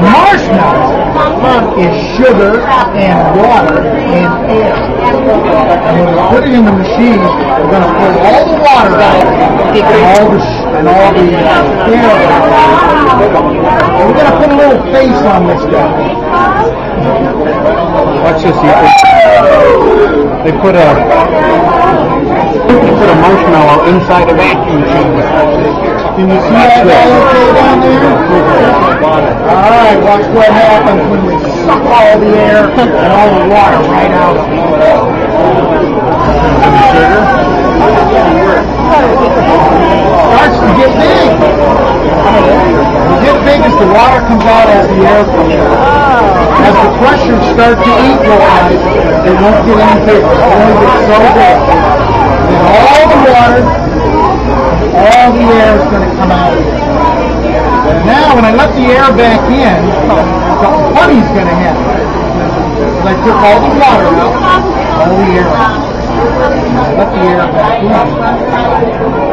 marshmallow is sugar and water and air. And when we put it in the machine, we're going to pull all the water out and all the and all the uh, air. out. And we're going to put a little face on this guy. Watch this. They put a they put a marshmallow inside a vacuum chamber. Can you see that down there? Right, watch what happens when we suck all the air and all the water right out of it. Starts to get big. Get big as the water comes out as the air comes out. As the pressures start to equalize, they won't get any bigger. They only get so big. Then all the water all the air is going to come out now, when I let the air back in, something funny is going to happen. I took all the water out, all the air out. Let the air back in.